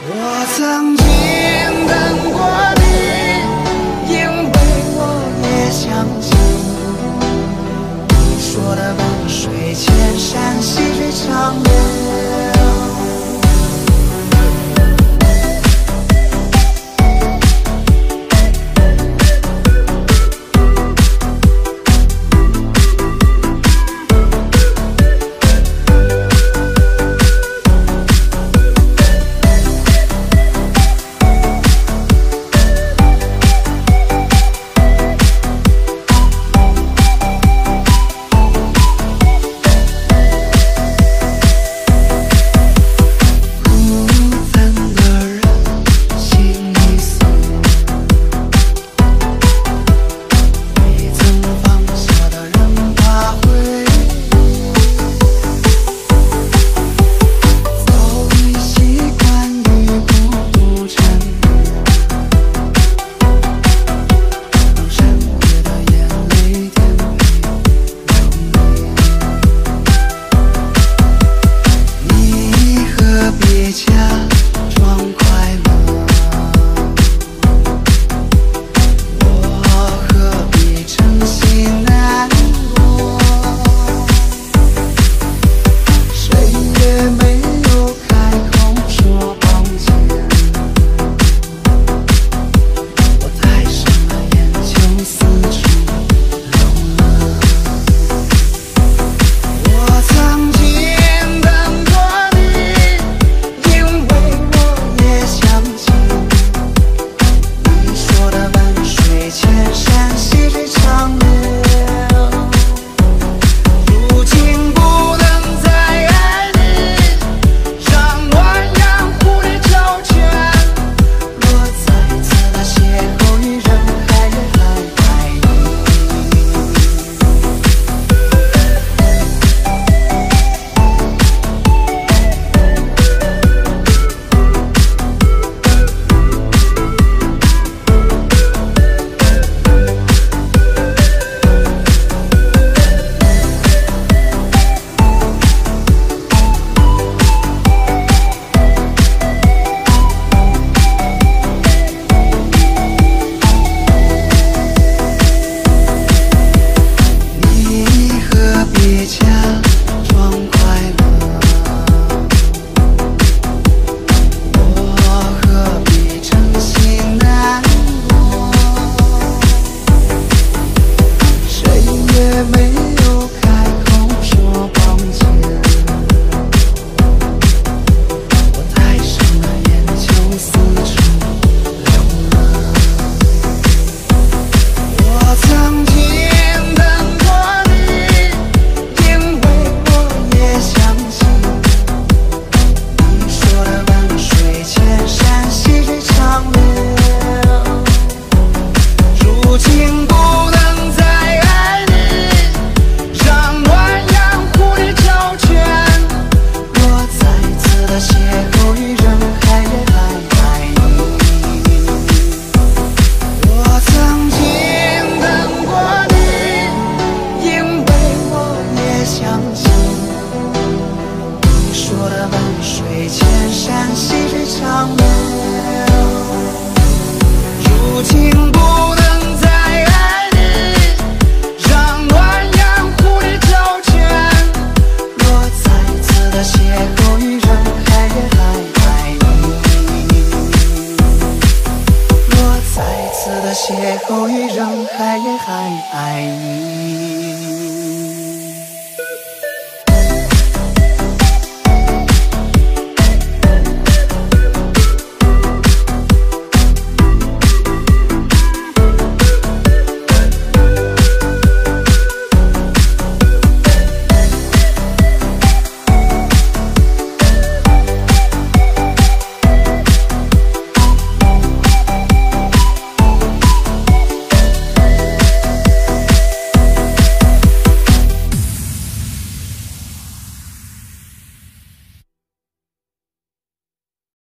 我曾经等过你因为我也相信你说的万水千山细水长流。万水千山细水长流如今不能再爱你让暖阳护你周全若再次的邂逅于人海也还爱你若再次的邂逅于人海也还爱你。